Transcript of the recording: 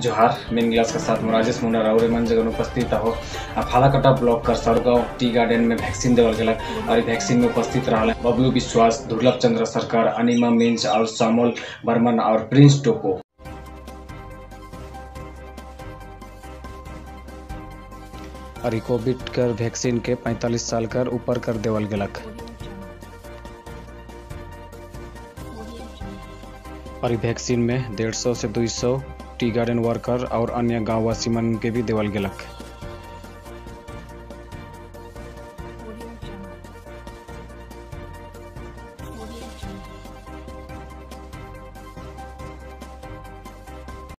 जोहार मेन गिलास के साथ राजेश मुंडा और मन जगह उपस्थित हो आ फालाकटा ब्लॉक कर सरगांव टी गार्डन में वैक्सीन देवल गलक और वैक्सीन में उपस्थित रहा बबलू विश्वास दुर्लभ चंद्र सरकार, अनिमा मिंज और समोल बर्मन और प्रिंस टोपो। और कोविड कर वैक्सीन के 45 साल कर ऊपर कर देवल गलक। और वैक्सीन में 150 से 200 टी गार्डन वर्कर और अन्य गाँववासी मन के भी देवल गलक।